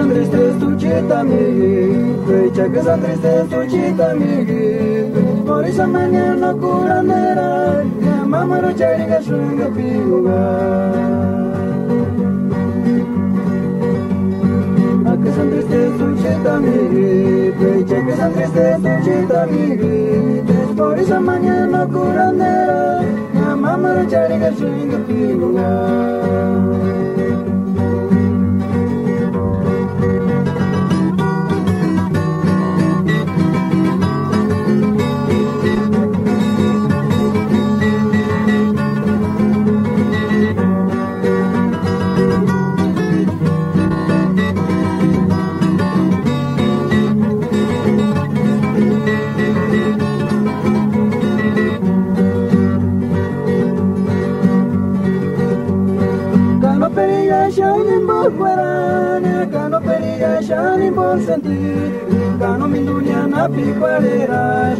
tristeza tu chita mi fecha que esa tristeza tu chita mi por esa mañana curandera mamá no chariga shunga pinga que esa tristeza tu chita mi fecha que esa tristeza tu chita mi por esa mañana curandera mamá no chariga shunga pinga guarana Kano periga shani por sentir. Kano mindunya na piquarera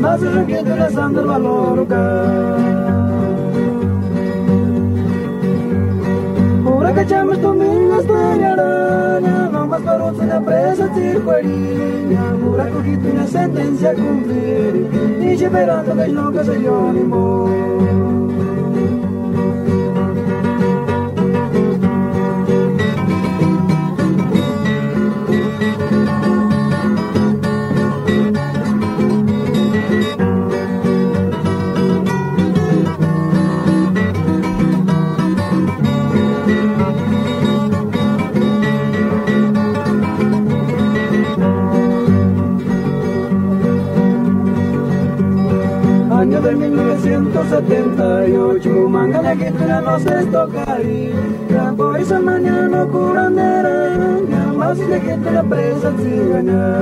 Mas o joguete da Sandra Valoroca Pura que chamas tu minhas talharana Não mais barulho na presa circuarinha Pura que tu na sentença cumprir E esperando que nunca se ânimo año de 1978 Mangana que tira nos estocari Campo esa mañana curandera Más de que te la presa cigana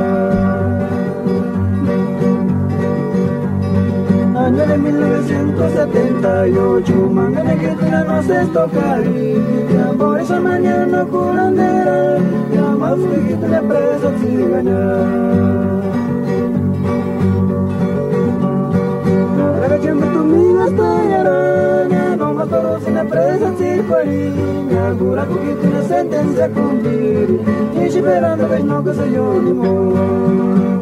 Año de 1978 Mangana que tira nos estocari Campo esa mañana curandera Más de que te la presa cigana agora Gargura kitu na sentenza kumbiri Nishiberando vez no cosa yo ni more